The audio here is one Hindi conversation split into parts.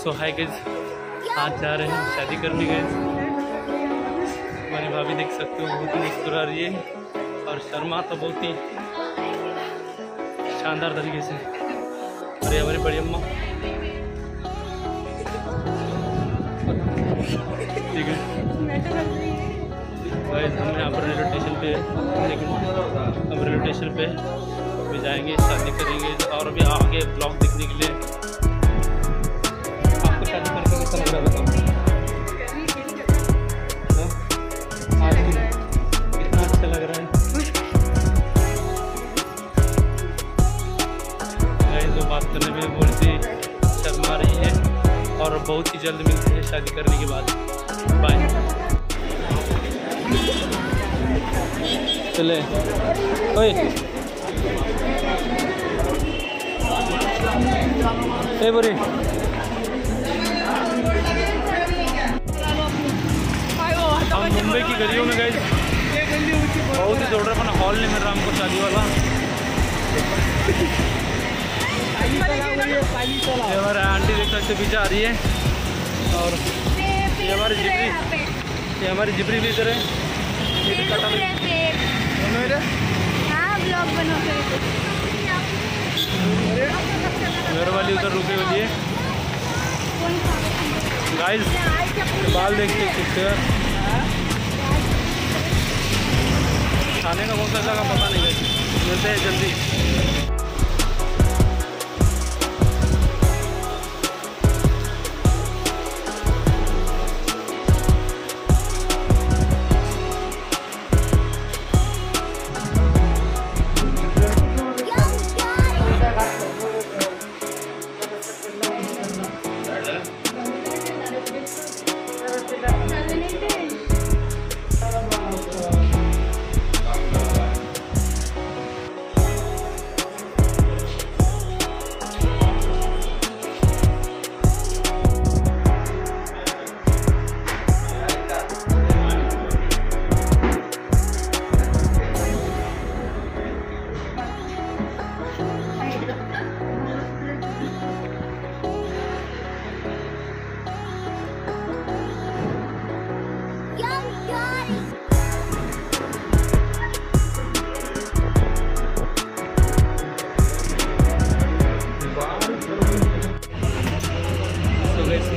सो हाय गज आज जा रहे हैं शादी करने गए हमारी भाभी देख सकते हो, बहुत ही मुस्कुरा रही है। और शर्मा तो बहुत ही शानदार तरीके से। अरे, हमारी बड़ी अम्मा ठीक है। गाइस हम यहाँ पर रेलवे स्टेशन पे, लेकिन हम रेलवे स्टेशन पे भी जाएँगे, शादी करेंगे, और भी आगे ब्लॉग देखने करने में बहुत सी शर्मा रही है और बहुत ही जल्द मिलते हैं शादी करने के बाद। बाय चले। ओए। ए, बोरी। हम मुंबई की गलियों में गए बहुत ही रहा अपना हॉल नहीं मिल रहा हमको शादी वाला। ये हमारे आंटी देख सकते पीछे आ रही है। और ये हमारी जिबरी। ये हमारी जिबरी भी है। हुई- ब्लॉग बनो घर वाली उधर रुके हुई है। गाइस बाल देख सकते हो खाने का कौन सा जगह पता नहीं। है मिलते हैं जल्दी।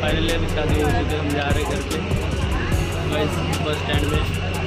फाइनली अभी शादी हो चुकी है हम जा रहे घर पे बस स्टैंड में।